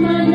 my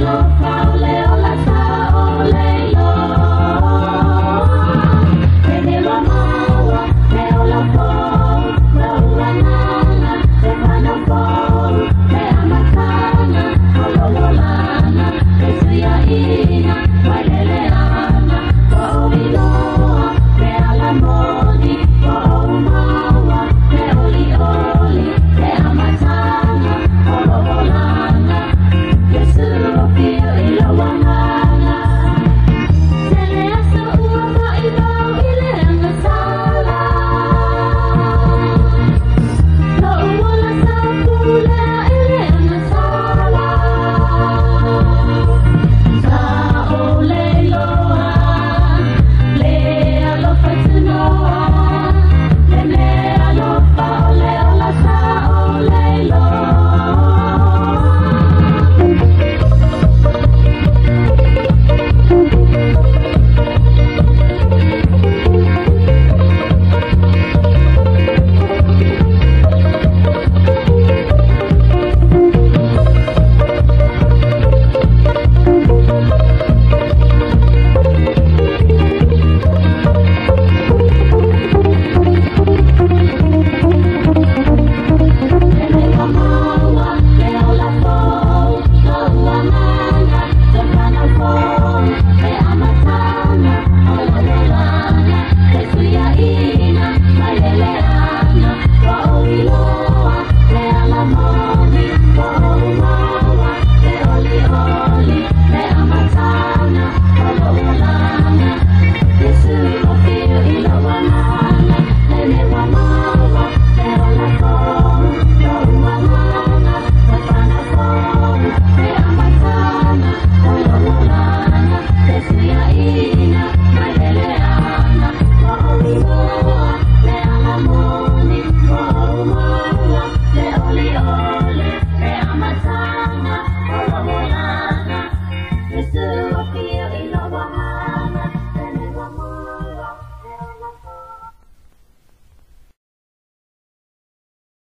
love.